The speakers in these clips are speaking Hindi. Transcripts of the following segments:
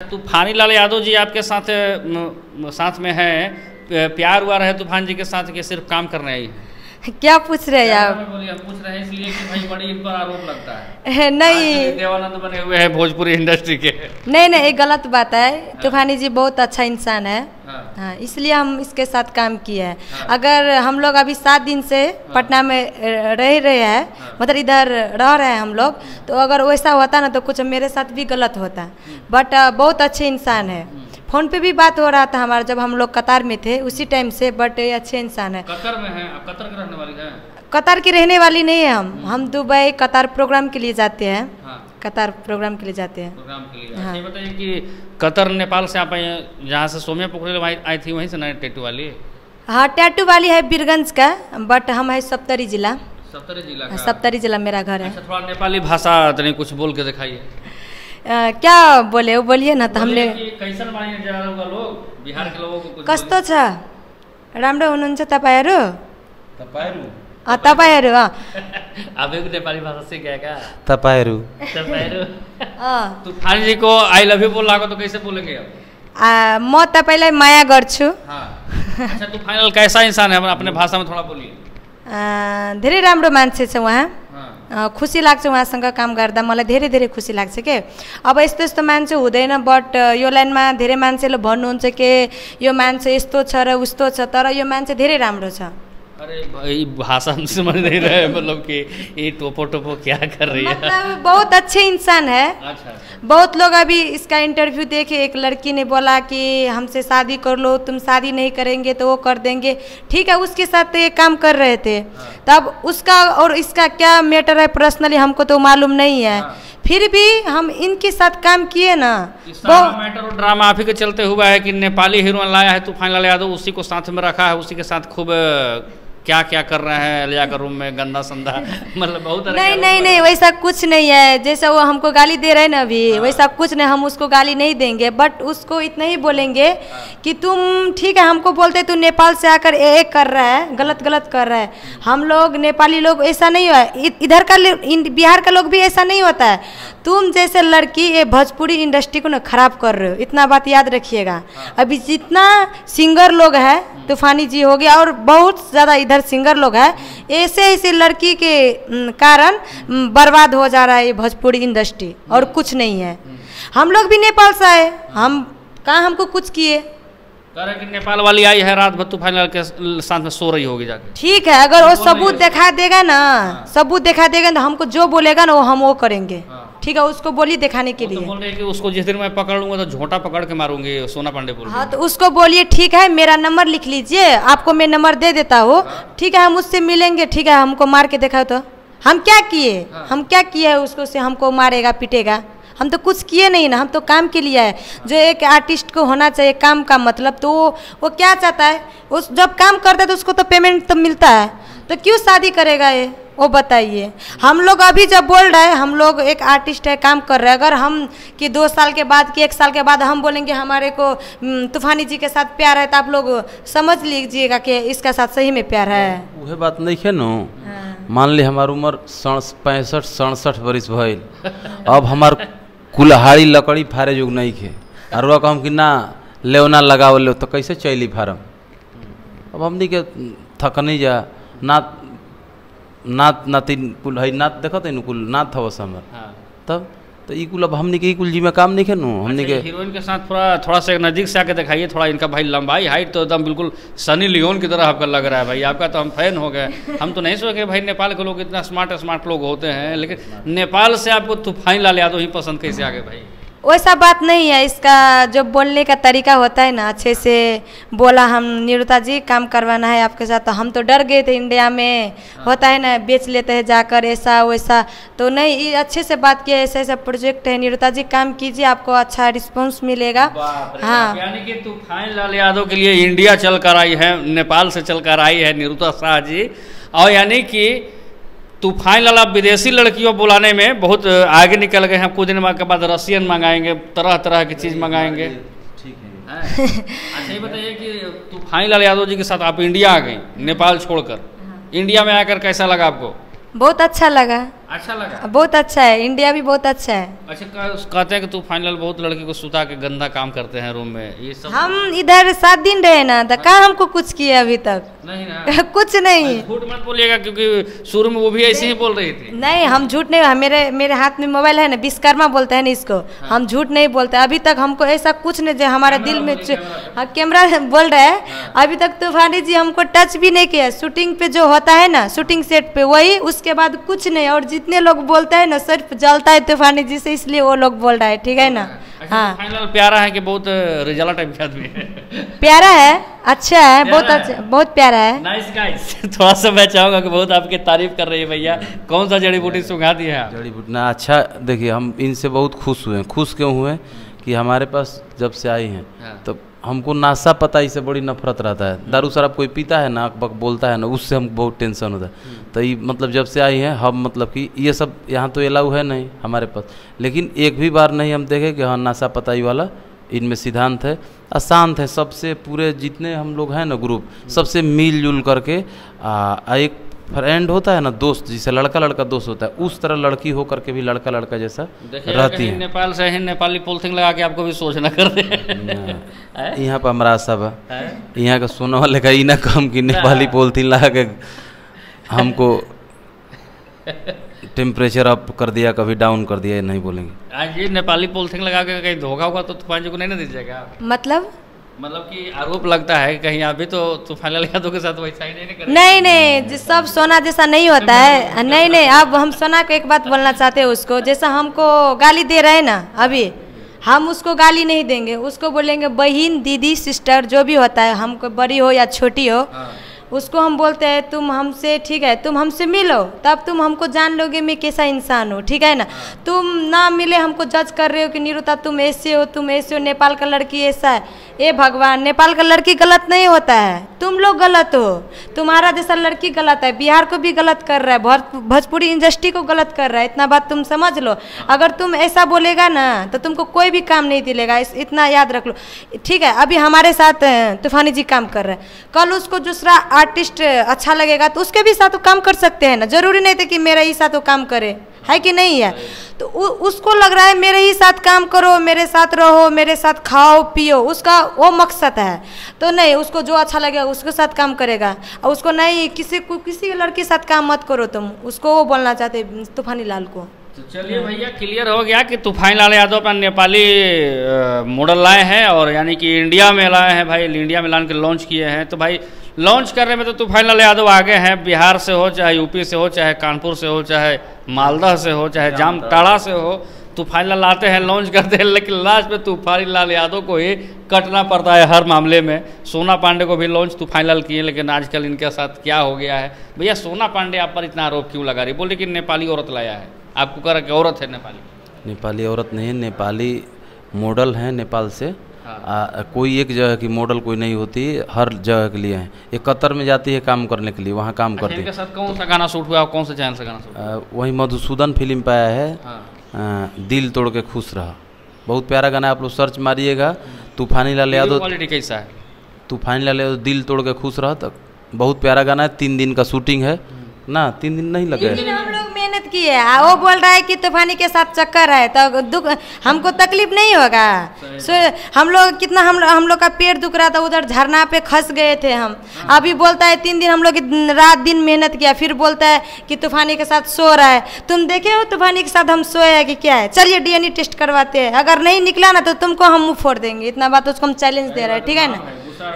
तूफानी लाल यादव जी आपके साथ साथ में है, प्यार हुआ रहे तूफ़ान जी के साथ के सिर्फ़ काम करने आई? है क्या पूछ रहे हैं आप? पूछ रहे हैं इसलिए कि भाई बड़ी इन पर आरोप लगता है। है, नहीं देवानंद बने हुए हैं भोजपुरी इंडस्ट्री के। नहीं नहीं ये गलत बात है। तूफानी जी बहुत अच्छा इंसान है। हाँ। हाँ इसलिए हम इसके साथ काम किए हैं। अगर हम लोग अभी सात दिन से पटना में रह रहे हैं मतलब इधर रह रहे हैं हम लोग तो अगर वैसा होता ना तो कुछ मेरे साथ भी गलत होता। बट बहुत अच्छे इंसान है। फ़ोन पे भी बात हो रहा था हमारा जब हम लोग कतार में थे उसी टाइम से बट ये अच्छे इंसान है। कतर में है? आप कतर के रहने वाली हैं? कतार की रहने वाली नहीं है हम। हम दुबई कतार प्रोग्राम के लिए जाते हैं। हाँ। कतार प्रोग्राम के लिए जाते हैं। प्रोग्राम के लिए। हाँ। अच्छा, बताइए कि कतर नेपाल से आप जहाँ से सोमिया पोखरे आई थी वहीं से ना टेटू वाली? हाँ टैटू वाली है बीरगंज का बट हम है सप्तरी जिला। सप्तरी जिला सप्तरी जिला मेरा घर है। अच्छा नेपाली भाषा कुछ बोल के दिखाइए। क्या बोले वो बोलिए ना त हामीले कस्तो छ? राम्रो हुनुहुन्छ तपाईँहरू? तपाईँहरू। तपाईँहरू आई यू बोल तो कैसे बोलेंगे आप म तपाईँलाई माया गर्छु। फाइनल कैसा इंसान है? अपने भाषामा थोडा बोलिए। धेरै राम्रो मान्छे छ उहाँ। खुसी लाग्छ उहाँसँग काम गर्दा। मलाई धेरै धेरै खुसी लाग्छ के? अब यस्तो यस्तो मान्छे हुँदैन बट यो लाइनमा धेरै मान्छेले भन्नुहुन्छ कि यो मान्छे यस्तो छ र उस्तो छ तर यो मान्छे धेरै राम्रो छ। अरे भाई भाषा हम समझ नहीं रहे मतलब कि ये टोपो टोपो क्या कर रही है। मतलब बहुत अच्छे इंसान है। अच्छा बहुत लोग अभी इसका इंटरव्यू देखे एक लड़की ने बोला कि हमसे शादी कर लो तुम शादी नहीं करेंगे तो वो कर देंगे। ठीक है उसके साथ तो ये काम कर रहे थे। हाँ। तब उसका और इसका क्या मैटर है पर्सनली हमको तो मालूम नहीं है। हाँ। फिर भी हम इनके साथ काम किए ना। मैटर और ड्रामा आप ही के चलते हुआ है कि नेपाली हीरोइन लाया है तूफ़ान लाल यादव उसी को साथ में रखा है उसी के साथ खूब क्या क्या कर रहे हैं ले जाकर रूम में गंदा संदा। मतलब बहुत नहीं नहीं नहीं वैसा कुछ नहीं है। जैसा वो हमको गाली दे रहे हैं ना अभी हाँ। वैसा कुछ नहीं हम उसको गाली नहीं देंगे। बट उसको इतना ही बोलेंगे हाँ। कि तुम ठीक है हमको बोलते तू नेपाल से आकर ये ये कर रहा है गलत गलत कर रहा है। हम लोग नेपाली लोग ऐसा नहीं है इधर का बिहार का लोग भी ऐसा नहीं होता है। तुम जैसे लड़की ये भोजपुरी इंडस्ट्री को ना खराब कर रहे हो। इतना बात याद रखिएगा। अभी जितना सिंगर लोग है तूफानी जी हो गया और बहुत ज़्यादा इधर सिंगर लोग है ऐसे ऐसे लड़की के कारण बर्बाद हो जा रहा है ये भोजपुरी इंडस्ट्री और कुछ नहीं है। हम लोग भी नेपाल से आए हम कहाँ हमको कुछ किए? कह कि नेपाल वाली आई है रात भर तूफ़ान लाल के साथ में सो रही होगी जाके। ठीक है अगर वो सबूत दिखा देगा ना सबूत दिखा देगा ना हमको जो बोलेगा ना वो हम वो करेंगे। हाँ। ठीक है उसको बोलिए दिखाने के तो लिए। बोल रहे कि उसको जिस दिन मैं पकड़ लूँगा तो झोंटा पकड़ के मारूँगी सोना पांडे बोल हाँ तो उसको बोलिए ठीक है मेरा नंबर लिख लीजिए आपको मैं नंबर दे देता हूँ। ठीक है हम उससे मिलेंगे ठीक है हमको मार के दिखाओ तो। हम क्या किए? हाँ। हम क्या किए है उसको से हमको मारेगा पीटेगा? हम तो कुछ किए नहीं ना हम तो काम के लिए है जो एक आर्टिस्ट को होना चाहिए काम का मतलब तो वो वो क्या चाहता है? उस जब काम करता है तो उसको तो पेमेंट तो मिलता है। तो क्यों शादी करेगा ये? वो बताइए। हम लोग अभी जब बोल रहे हैं हम लोग एक आर्टिस्ट है काम कर रहे हैं। अगर हम कि दो साल के बाद कि एक साल के बाद हम बोलेंगे हमारे को हम्म, तूफानी जी के साथ प्यार है तो आप लोग समझ लीजिएगा कि इसका साथ सही में प्यार है। वह बात नहीं है नु? हाँ। मान ली हमार उम्र पैंसठ सड़सठ बरिस भइल। अब हमार कुल्हाड़ी लकड़ी फारे जोग नहीं खे और वह कहम कि ना लेवना लगाव लो तो कैसे चली फारम? अब हमनी के थकनी जा नात नात नातिन कुल है नात देखत है नु कुल नात हवस हमर हाँ। तब तो ई कुल अब हमनी के ई कुल जी में काम नहीं है नु हमनी अच्छा, के हीरोइन के साथ थोड़ा थोड़ा सा नज़दीक से आके दिखाइए थोड़ा इनका भाई लंबाई हाइट तो एकदम बिल्कुल सनी लियोन की तरह आपका लग रहा है भाई। आपका तो हम फ़ैन हो गए। हम तो नहीं सोचे भाई नेपाल के लोग इतना स्मार्ट स्मार्ट लोग होते हैं लेकिन नेपाल से आपको तूफ़ान लाल यादव ही पसंद कैसे आ गए भाई? वैसा बात नहीं है इसका जो बोलने का तरीका होता है ना अच्छे से बोला हम निरुता जी काम करवाना है आपके साथ तो हम तो डर गए थे इंडिया में। होता है ना बेच लेते हैं जाकर ऐसा वैसा। तो नहीं अच्छे से बात किया ऐसा ऐसा प्रोजेक्ट है। निरुता जी काम कीजिए आपको अच्छा रिस्पॉन्स मिलेगा। हाँ। यानी कि तूफ़ान लाल यादव के लिए इंडिया चल कर आई है नेपाल से चल कर आई है निरुता शाह जी। और यानी कि तूफ़ान लाल आप विदेशी लड़कियों बुलाने में बहुत आगे निकल गए हैं। कुछ दिन के बाद रशियन मंगाएँगे तरह तरह की चीज़ मंगाएँगे। ठीक है। अच्छा ये बताइए कि तूफ़ान लाल यादव जी के साथ आप इंडिया आ गई नेपाल छोड़कर। इंडिया में आकर कैसा लगा आपको? बहुत अच्छा लगा। अच्छा लगा? बहुत अच्छा है इंडिया भी बहुत अच्छा है। अच्छा कहते हैं कि तू फाइनल बहुत लड़की को सुता के गंदा काम करते हैं रूम में ये सब। हम इधर सात दिन रहे ना तो कहाँ हमको कुछ किए अभी तक? नहीं ना। कुछ नहीं। झूठ मत बोलिएगा क्योंकि शुरू में वो भी ऐसे ही बोल रही थी। नहीं हम झूठ नहीं मेरे मेरे हाथ में मोबाइल है ना विश्वकर्मा बोलते हैं ना इसको। हम झूठ नहीं बोलते अभी तक हमको ऐसा कुछ नहीं जो हमारे दिल में हाँ कैमरा बोल रहा है। अभी तक तूफानी जी हमको टच भी नहीं किया शूटिंग पे जो होता है ना शूटिंग सेट पे वही उसके बाद कुछ नहीं और जितने लोग बोलते हैं ना सिर्फ़ जलता है तूफानी जी से इसलिए वो लोग बोल रहा है ठीक है ना? अच्छा हाँ। फाइनल प्यारा है कि बहुत रिज़ल्ट टाइप के आदमी है। प्यारा है अच्छा है बहुत अच्छा बहुत प्यारा है। नाइस गाइस थोड़ा सा मैं चाहूँगा कि बहुत आपकी तारीफ़ कर रही है भैया। कौन सा जड़ी बूटी सुखा दी है जड़ी बूटी ना अच्छा देखिए हम इनसे बहुत खुश हुए खुश क्यों हुए? कि हमारे पास जब से आई हैं हाँ। हमको नाशा पता से बड़ी नफरत रहता है। दारू शराब कोई पीता है ना बक बोलता है ना उससे हमको बहुत टेंशन होता है। तो ये मतलब जब से आई हैं हम मतलब कि ये सब यहाँ तो अलाउ है नहीं हमारे पास। लेकिन एक भी बार नहीं हम देखे कि हाँ नाशा पताई वाला इनमें सिद्धांत है। अशांत है सबसे पूरे जितने हम लोग हैं ना ग्रुप सबसे मिलजुल करके आ एक फ्रेंड होता है ना दोस्त जिसे लड़का लड़का दोस्त होता है उस तरह लड़की हो करके भी लड़का लड़का जैसा रहती है। नेपाल से ही नेपाली पोलथिंग लगा के आपको भी सोचना कर दे। ना, यहाँ पर हमारा आशा बा यहाँ का सोना वाले का ना कम कि नेपाली पोलथीन लगा के हमको टेम्परेचर अप कर दिया कभी डाउन कर दिया नहीं बोलेंगे। आज ये नेपाली पोलथिंग लगा के कहीं धोखा होगा तो तूफ़ान को नहीं ना दीजिएगा मतलब? मतलब कि आरोप लगता है कहीं अभी तो तूफ़ान यादव के साथ वैसा ही नहीं कर नहीं नहीं सब सोना जैसा नहीं होता है नहीं नहीं अब हम सोना को एक बात बोलना चाहते हैं उसको जैसा हमको गाली दे रहे हैं ना अभी हम उसको गाली नहीं देंगे उसको बोलेंगे बहन दीदी सिस्टर जो भी होता है हमको बड़ी हो या छोटी हो हाँ। उसको हम बोलते हैं, तुम हमसे, ठीक है, तुम हमसे मिलो, तब तुम हमको जान लोगे मैं कैसा इंसान हूँ, ठीक है ना? तुम ना मिले हमको जज कर रहे हो कि निरुता तुम ऐसे हो, तुम ऐसे हो, नेपाल का लड़की ऐसा है। ए भगवान, नेपाल का लड़की गलत नहीं होता है। तुम लोग गलत हो। तुम्हारा जैसा लड़की गलत है बिहार को भी गलत कर रहा है भोजपुरी इंडस्ट्री को गलत कर रहा है इतना बात तुम समझ लो। अगर तुम ऐसा बोलेगा ना तो तुमको कोई भी काम नहीं दिलेगा इस, इतना याद रख लो। ठीक है अभी हमारे साथ तूफानी जी काम कर रहे हैं। कल उसको दूसरा आर्टिस्ट अच्छा लगेगा तो उसके भी साथ वो काम कर सकते हैं ना। ज़रूरी नहीं था कि मेरे ही साथ वो काम करे है कि नहीं है? तो उ, उसको लग रहा है मेरे ही साथ काम करो मेरे साथ रहो मेरे साथ खाओ पियो उसका वो मकसद है। तो नहीं उसको जो अच्छा लगेगा उसके साथ काम करेगा। और उसको नहीं किसी को किसी लड़के के साथ काम मत करो तुम। उसको वो बोलना चाहते तूफानी लाल को। तो चलिए भैया क्लियर हो गया कि तूफ़ान लाल यादव अपना नेपाली मॉडल लाए हैं और यानी कि इंडिया में लाए हैं भाई इंडिया में लान के लॉन्च किए हैं। तो भाई लॉन्च करने में तो तूफ़ान लाल यादव आगे हैं बिहार से हो चाहे यूपी से हो चाहे कानपुर से हो चाहे मालदह से हो चाहे जामताड़ा से हो। तूफ़ान लाल आते हैं लॉन्च करते हैं लेकिन लास्ट में तूफ़ान लाल यादव को ही कटना पड़ता है हर मामले में। सोना पांडे को भी लॉन्च तूफ़ान लाल किए लेकिन आजकल इनके साथ क्या हो गया है? भैया सोना पांडे आप पर इतना आरोप क्यों लगा रही? बोले कि नेपाली औरत लाया है। आपको कह रहा कि औरत है नेपाली? नेपाली औरत नहीं है नेपाली मॉडल है नेपाल से। हाँ। आ, कोई एक जगह की मॉडल कोई नहीं होती हर जगह के लिए हैं। ये कतर में जाती है काम करने के लिए वहाँ काम अच्छा, करती है। कौन सा गाना शूट हुआ? कौन से चैनल से गाना शूट वही मधुसूदन फ़िल्म पे आया है। हाँ। दिल तोड़ के खुश रहा। बहुत प्यारा गाना है आप लोग सर्च मारिएगा। तूफानी लाल यादव क्वालिटी कैसा है? तूफानी लाल यादव दिल तोड़ के खुश रहा तक बहुत प्यारा गाना है तीन दिन का शूटिंग है। ना तीन दिन नहीं लगे। लेकिन हम लोग मेहनत किए आ, वो बोल रहा है कि तूफानी के साथ चक्कर है तो दुख हमको तकलीफ़ नहीं होगा। सो हम लोग कितना हम हम लोग का पेट दुख रहा था उधर झरना पे खस गए थे हम। अभी बोलता है तीन दिन हम लोग रात दिन मेहनत किया फिर बोलता है कि तूफानी के साथ सो रहा है। तुम देखे हो तूफानी के साथ हम सोए हैं कि क्या है? चलिए डीएनए टेस्ट करवाते हैं। अगर नहीं निकला ना तो तुमको हम मुँह फोड़ देंगे। इतना बात उसको हम चैलेंज दे रहे हैं ठीक है ना?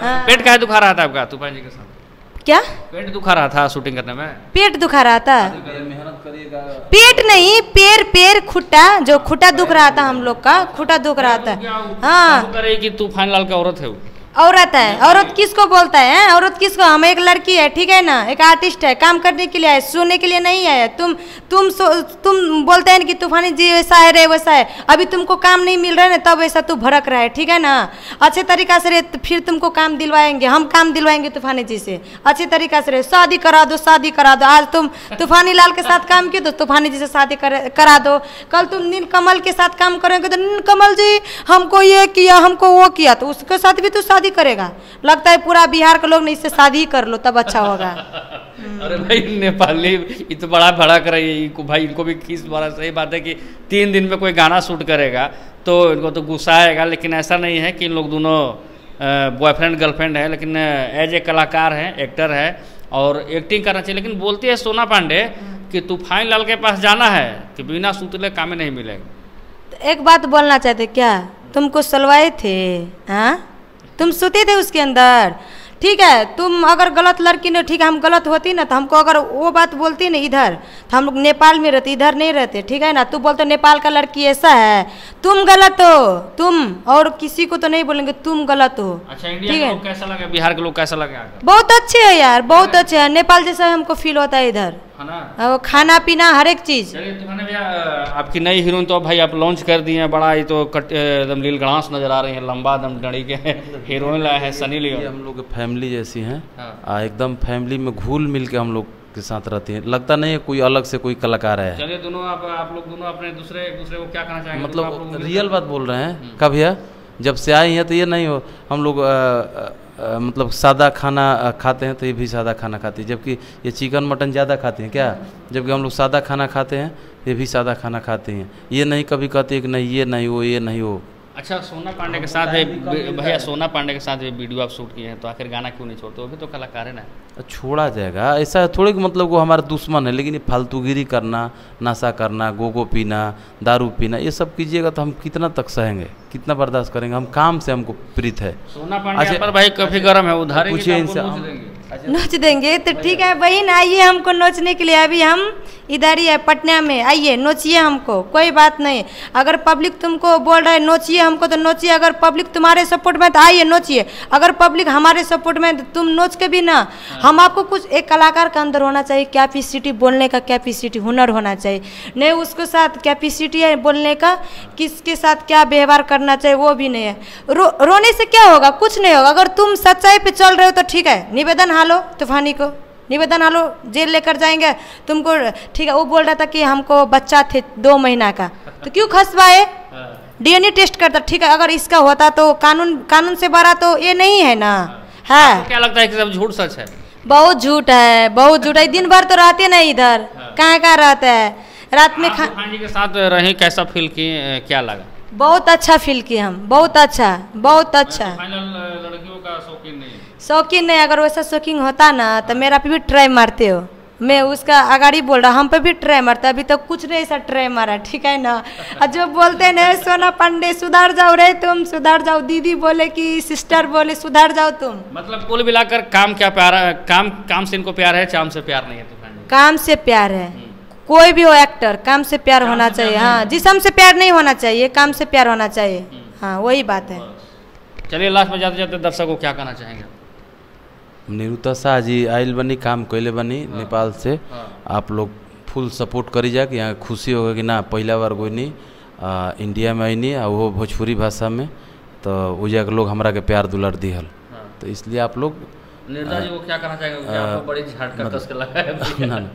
हाँ। पेट का दुखा रहा था आपका तूफ़ान के साथ? क्या? पेट दुखा रहा था शूटिंग करने में। पेट दुखा रहा था? मेहनत करिएगा। पेट नहीं पैर पैर खुट्टा जो खुट्टा दुख रहा था हम लोग का खुट्टा दुख रहा था। हाँ। कह तू कि तूफ़ान लाल का औरत है औरत है। औरत किसको बोलता है? औरत किसको? हम एक लड़की है ठीक है ना? एक आर्टिस्ट है काम करने के लिए है सोने के लिए नहीं है तुम तुम सो, तुम बोलते हैं कि तूफानी जी ऐसा है रे वैसा है। अभी तुमको काम नहीं मिल रहा है ना तब ऐसा तू भड़क रहा है ठीक है ना? अच्छे तरीका से रे तो फिर तुमको काम दिलवाएँगे। हम काम दिलवाएँगे तूफानी जी से। अच्छे तरीका से रे शादी करा दो शादी करा दो। आज तुम तूफानी लाल के साथ काम किए तो तूफानी जी से शादी करा दो। कल तुम नीलकमल के साथ काम करोगे तो नीलकमल जी हमको ये किया हमको वो किया तो उसके साथ भी तू शादी करेगा। लगता है पूरा बिहार के लोग ने इससे शादी कर लो तब अच्छा होगा। अरे भाई नेपाली ये तो बड़ा भड़क रही है इनको भाई इनको भी किस बार सही बात है कि तीन दिन में कोई गाना शूट करेगा तो इनको तो गुस्सा आएगा लेकिन ऐसा नहीं है कि इन लोग दोनों बॉयफ्रेंड गर्लफ्रेंड है लेकिन एज ए कलाकार है एक्टर है और एक्टिंग करना चाहिए। लेकिन बोलती है सोना पांडे कि तूफ़ान लाल के पास जाना है कि बिना सूतले कामें नहीं मिलेगा। तो एक बात बोलना चाहते क्या? तुमको सलवाए थे हाँ? तुम सोते थे उसके अंदर। ठीक है तुम अगर गलत लड़की ने ठीक है हम गलत होती ना तो हमको अगर वो बात बोलती ना इधर तो हम लोग नेपाल में रहते इधर नहीं रहते ठीक है ना? तू बोलते नेपाल का लड़की ऐसा है तुम गलत हो तुम और किसी को तो नहीं बोलेंगे तुम गलत हो। अच्छा ठीक है? कैसा लगे? बिहार के लोग कैसा लगे? बहुत अच्छे है यार बहुत अच्छे है। नेपाल जैसा हमको फील होता है इधर। है ना और खाना पीना हर एक चीज़। चलिए भैया आपकी नई हीरोइन तो भाई आप लॉन्च कर दिए हैं बड़ा ही तो कट एकदम लील गड़ास नज़र आ रही है लंबा एकदम डड़ी के हीरोइन लाया है सनी ये लियोन हम लोग फैमिली जैसी हैं। हाँ। एकदम फैमिली में घुल मिल के हम लोग के साथ रहती है। लगता नहीं है कोई अलग से कोई कलाकार है। चलिए दोनों आप आप लोग दोनों अपने दूसरे दूसरे को क्या कहना चाहेंगे? मतलब रियल बात बोल रहे हैं। कब भैया? जब से आए हैं तो ये नहीं हो, हम लोग मतलब सादा खाना खाते हैं तो ये भी सादा खाना खाती है, जबकि ये चिकन मटन ज़्यादा खाते हैं क्या? जबकि हम लोग सादा खाना खाते हैं, ये भी सादा खाना खाते हैं। ये नहीं कभी कहते कि नहीं, ये नहीं हो, ये नहीं हो। अच्छा सोना पांडे के साथ भी भैया सोना पांडे के साथ भी वीडियो आप शूट किए हैं तो आखिर गाना क्यों नहीं छोड़ते? वो भी तो कलाकार है ना। छोड़ा जाएगा। ऐसा थोड़े मतलब वो हमारा दुश्मन है लेकिन ये फालतूगिरी करना नशा करना गोगो पीना दारू पीना ये सब कीजिएगा तो हम कितना तक सहेंगे? कितना बर्दाश्त करेंगे? हम काम से हमको प्रीत है। सोना पांडे अच्छा, पर भाई काफ़ी गर्म है उधारी पूछिए पूछिए इनसे, नोच देंगे। तो ठीक है बहन आइए हमको नोचने के लिए अभी हम इधर ही है पटना में। आइए नोचिए हमको कोई बात नहीं। अगर पब्लिक तुमको बोल रहा है नोचिए हमको तो नोचिए। अगर पब्लिक तुम्हारे सपोर्ट में तो आइए नोचिए। अगर पब्लिक हमारे सपोर्ट में तो तुम नोच के भी ना। हम आपको कुछ एक कलाकार का अंदर होना चाहिए। कैपेसिटी बोलने का कैपेसिटी हुनर होना चाहिए। नहीं उसके साथ कैपेसिटी है बोलने का किसके साथ क्या व्यवहार करना चाहिए वो भी नहीं है। रो रोने से क्या होगा? कुछ नहीं होगा। अगर तुम सच्चाई पे चल रहे हो तो ठीक है। निवेदन हालो तूफानी को। निवेदन हालो जेल लेकर जाएँगे। तुमको ठीक है वो बोल रहा था कि हमको बच्चा थे दो महीना का। तो क्यों खसवाए? डीएनए टेस्ट करता ठीक है अगर इसका होता तो कानून कानून से बड़ा तो ये नहीं है ना। है। क्या लगता है कि सब झूठ सच है? बहुत झूठ है बहुत झूठ है। दिन भर तो रहते नहीं इधर। कहाँ कहाँ रहते हैं? रात में आप खा तूफ़ान जी के साथ रहे कैसा फील किए क्या लगा? बहुत अच्छा फील किए हम बहुत अच्छा बहुत अच्छा। फाइनल शौकीन नहीं अगर वैसा शौकीन होता ना तो मेरा पे भी ट्राई मारते हो। मैं उसका अगाड़ी बोल रहा हम पे भी ट्राई मारता अभी तक कुछ नहीं ऐसा ट्राई मारा ठीक है ना? और जो बोलते हैं ना सोना पांडे सुधार जाओ रे तुम सुधार जाओ दीदी बोले कि सिस्टर बोले सुधार जाओ तुम। मतलब कुल मिलाकर काम क्या प्यार है काम काम से इनको प्यार है चाम से प्यार नहीं है जी काम से प्यार है। कोई भी हो एक्टर काम से प्यार होना चाहिए हाँ जिसम से प्यार नहीं होना चाहिए काम से प्यार होना चाहिए। हाँ वही बात है। चलिए लास्ट में जाते जाते दर्शकों को क्या कहना चाहेंगे? निरुता शाह जी आयल बनी काम कैले बनी हाँ, नेपाल से हाँ। आप लोग फुल सपोर्ट करी जा कि यहाँ खुशी होगा कि ना पहला बार कोई नहीं इंडिया में आईनी आ वो भोजपुरी भाषा में तो उजा के लोग हमरा के प्यार दुलार दिहल। हाँ। तो इसलिए आप लोग निर्दा जी को क्या कहना चाहेंगे? बड़ी झटका कस के लगा है। ना, ना,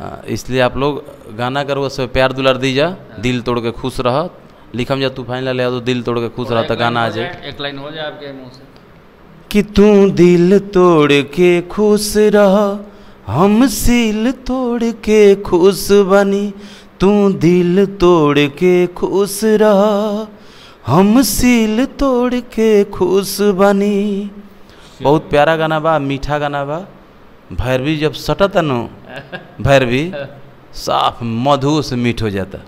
आ, इसलिए आप लोग गाना करो सब प्यार दुलार दी जा दिल तोड़ के खुश रह। लिखम जा तूफ़ान ला ले तो दिल तोड़ के खुश रह तो गाना आ जाए। एक लाइन हो जाए आपके मुँह से। कि तू दिल तोड़ के खुश रह, हम सील तोड़ के खुश बनी। तू दिल तोड़ के खुश रह, हम सील तोड़ के खुश बनी। बहुत प्यारा गाना बा, मीठा गाना बा। भैरवी, जब सटता नो भैरवी, साफ़ मधु से मीठ हो जाता।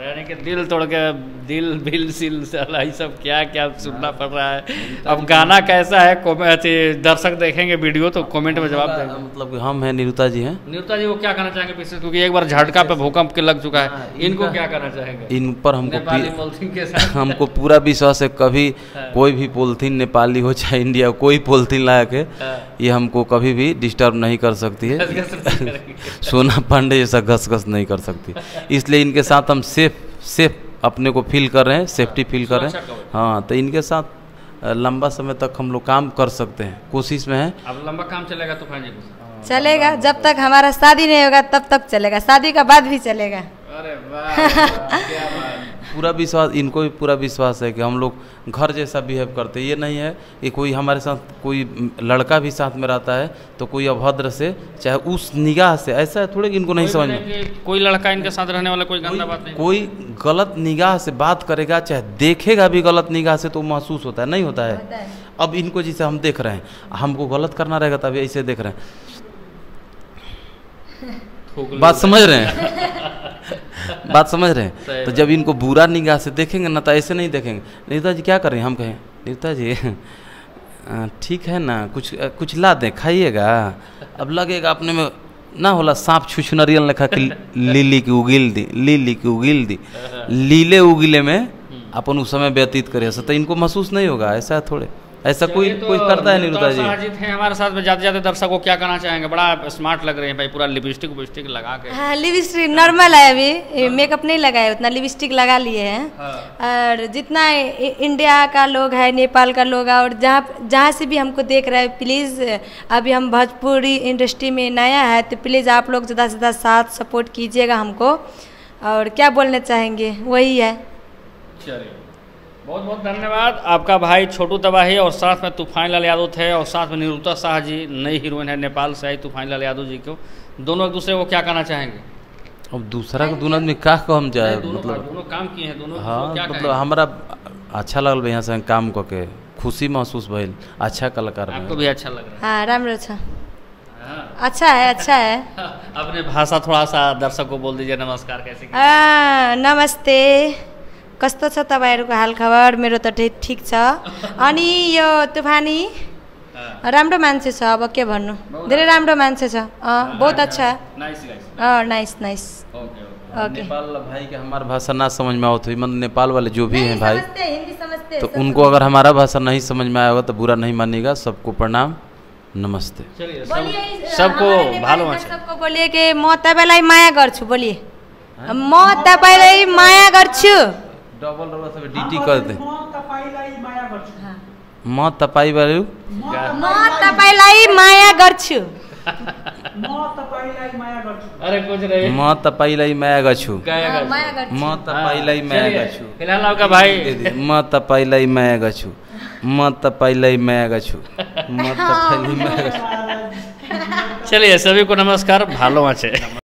यानी कि दिल तोड़ के दिल बिल सिल साला ये सब क्या क्या सुनना पड़ रहा है। अब गाना कैसा है? अथी दर्शक देखेंगे वीडियो तो कमेंट में जवाब देंगे। मतलब हम हैं निरुता जी हैं। निरुता जी को क्या कहना चाहेंगे विशेष क्योंकि एक बार झटका पे भूकंप के लग चुका है। इनको क्या कहना चाहेंगे? इन पर हमको हमको पूरा विश्वास है कभी हाँ। कोई भी पोलथीन नेपाली हो चाहे इंडिया कोई पोलथीन ला के हाँ। ये हमको कभी भी डिस्टर्ब नहीं कर सकती है। सोना पांडे जैसा घस घस नहीं कर सकती। इसलिए इनके साथ हम सेफ़ सेफ़ अपने को फील कर रहे हैं सेफ्टी फील कर रहे हैं। हाँ तो इनके साथ लंबा समय तक हम लोग काम कर सकते हैं कोशिश में है। अब लंबा काम चलेगा तो जी चलेगा जब तक हमारा शादी नहीं होगा तब तक चलेगा शादी का बाद भी चलेगा। अरे वाह वाह, क्या बात। पूरा विश्वास इनको भी पूरा विश्वास है कि हम लोग घर जैसा बिहेव करते ये नहीं है कि कोई हमारे साथ कोई लड़का भी साथ में रहता है तो कोई अभद्र से चाहे उस निगाह से ऐसा है थोड़े कि इनको नहीं समझ में कोई लड़का इनके साथ रहने वाला कोई गंदा बात नहीं। कोई गलत निगाह से बात करेगा चाहे देखेगा भी गलत निगाह से तो महसूस होता है नहीं होता है। अब इनको जैसे हम देख रहे हैं हमको गलत करना रहेगा तभी ऐसे देख रहे हैं। बात समझ रहे हैं? बात समझ रहे हैं? तो जब इनको बुरा निगाह से देखेंगे ना तो ऐसे नहीं देखेंगे। नीता जी क्या कर रहे हैं हम कहें? नीता जी ठीक है ना कुछ कुछ ला दें खाइएगा। अब लगेगा अपने में ना होला सांप छुछनरियल लिखा कि लीली की उगिल दी लीली की उगिल दी। लीले उगिले में अपन उस समय व्यतीत करे। तो इनको महसूस नहीं होगा ऐसा है थोड़े। ऐसा कोई तो कोई करता है निरुदा जी साजिद हैं हमारे साथ में जाते जाते दर्शक को क्या कहना चाहेंगे? बड़ा स्मार्ट लग रहे हैं भाई पूरा लिपस्टिक विपस्टिक लगा के। हाँ लिपस्टिक नॉर्मल है अभी। मेकअप नहीं लगाए उतना लिपस्टिक लगा लिए हैं। हाँ। और जितना इंडिया का लोग है नेपाल का लोग है और जहाँ जहाँ से भी हमको देख रहे हैं प्लीज़ अभी हम भोजपुरी इंडस्ट्री में नया है तो प्लीज़ आप लोग ज़्यादा से ज़्यादा साथ सपोर्ट कीजिएगा हमको। और क्या बोलना चाहेंगे? वही है। चलिए। बहुत बहुत धन्यवाद। आपका भाई छोटू तबाही और साथ में तूफ़ान लाल यादव थे और साथ में निरुता शाह जी नई हीरोइन है नेपाल से आई तूफ़ान लाल यादव जी को। दोनों एक दूसरे को क्या कहना चाहेंगे? अब दूसरा के दोनों आदमी का हम जाए दोनों मतलब दोनों काम किए हैं दोनों हाँ क्या मतलब हमारा अच्छा लगल यहाँ से काम करके खुशी महसूस भइल अच्छा कलाकार आपको भी अच्छा लग रहा हाँ। राम्रो छ। है। हाँ। अच्छा है अच्छा है। अपने भाषा थोड़ा सा दर्शक को बोल दीजिए नमस्कार कैसे नमस्ते। कस्तो छ तपाईँहरूको हालखबर? मेरो त ठिक छ। अनि यो तुफानी। राम्रो मान्छे छ अब के भन्नु? धेरै राम्रो मान्छे छ। अँ बहुत अच्छा। है nice nice. Uh nice nice. Okay भाई के हमारा भाषा ना समझ में हुई मतलब नेपाल वाले जो भी हैं भाई समझते हिंदी समझते तो उनको अगर हमारा भाषा नहीं समझ में आया होगा तो बुरा नहीं मानिएगा सबको प्रणाम नमस्ते। सबको भालो मान्छ। दर्शकको बोलिए कि म तपाईँलाई माया गर्छु बोलिए। म तपाईँलाई माया गर्छु। डबल डबल सबै डिटी गरिदिए म तपाईँबाट म तपाईँलाई माया गर्छु। म तपाईँलाई माया गर्छु। म तपाईँलाई माया गर्छु। भाइ म तपाईँलाई माया गर्छु। म तपाईँलाई माया गर्छु। म तपाईँलाई माया गर्छु। चलिए सभी को नमस्कार। भालो छ